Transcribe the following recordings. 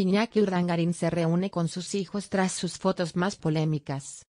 Iñaki Urdangarín se reúne con sus hijos tras sus fotos más polémicas.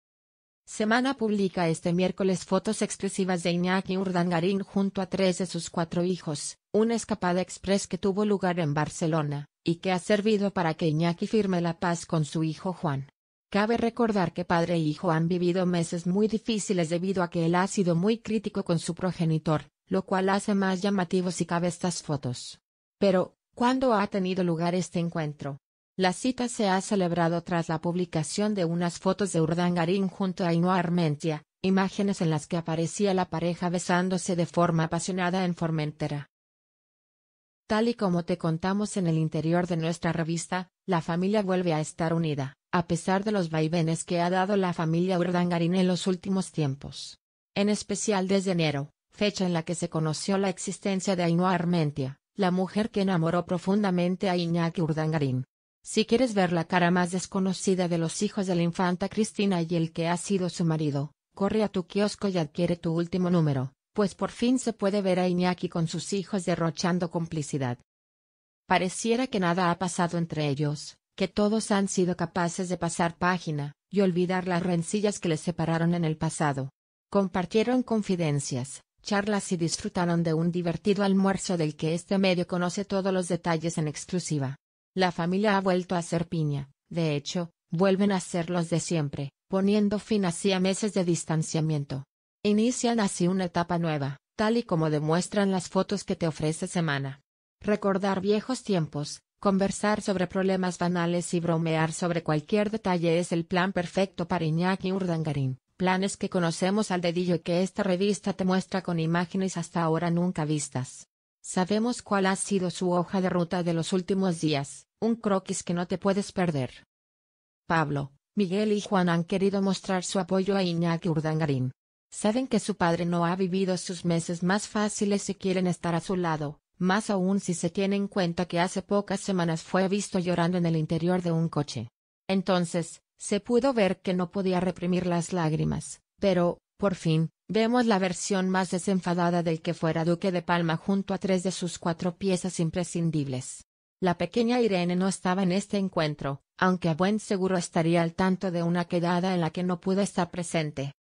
Semana publica este miércoles fotos exclusivas de Iñaki Urdangarín junto a tres de sus cuatro hijos, una escapada express que tuvo lugar en Barcelona, y que ha servido para que Iñaki firme la paz con su hijo Juan. Cabe recordar que padre e hijo han vivido meses muy difíciles debido a que él ha sido muy crítico con su progenitor, lo cual hace más llamativos si cabe estas fotos. Pero, ¿cuándo ha tenido lugar este encuentro? La cita se ha celebrado tras la publicación de unas fotos de Urdangarín junto a Ainhoa Armentia, imágenes en las que aparecía la pareja besándose de forma apasionada en Formentera. Tal y como te contamos en el interior de nuestra revista, la familia vuelve a estar unida, a pesar de los vaivenes que ha dado la familia Urdangarín en los últimos tiempos. En especial desde enero, fecha en la que se conoció la existencia de Ainhoa Armentia, la mujer que enamoró profundamente a Iñaki Urdangarín. Si quieres ver la cara más desconocida de los hijos de la infanta Cristina y el que ha sido su marido, corre a tu kiosco y adquiere tu último número, pues por fin se puede ver a Iñaki con sus hijos derrochando complicidad. Pareciera que nada ha pasado entre ellos, que todos han sido capaces de pasar página, y olvidar las rencillas que les separaron en el pasado. Compartieron confidencias, charlas y disfrutaron de un divertido almuerzo del que este medio conoce todos los detalles en exclusiva. La familia ha vuelto a ser piña, de hecho, vuelven a ser los de siempre, poniendo fin así a meses de distanciamiento. Inician así una etapa nueva, tal y como demuestran las fotos que te ofrece Semana. Recordar viejos tiempos, conversar sobre problemas banales y bromear sobre cualquier detalle es el plan perfecto para Iñaki Urdangarín, planes que conocemos al dedillo y que esta revista te muestra con imágenes hasta ahora nunca vistas. Sabemos cuál ha sido su hoja de ruta de los últimos días, un croquis que no te puedes perder. Pablo, Miguel y Juan han querido mostrar su apoyo a Iñaki Urdangarín. Saben que su padre no ha vivido sus meses más fáciles y quieren estar a su lado, más aún si se tiene en cuenta que hace pocas semanas fue visto llorando en el interior de un coche. Entonces, se pudo ver que no podía reprimir las lágrimas, pero, por fin, Vemos la versión más desenfadada del que fuera duque de Palma junto a tres de sus cuatro piezas imprescindibles. La pequeña Irene no estaba en este encuentro, aunque a buen seguro estaría al tanto de una quedada en la que no pudo estar presente.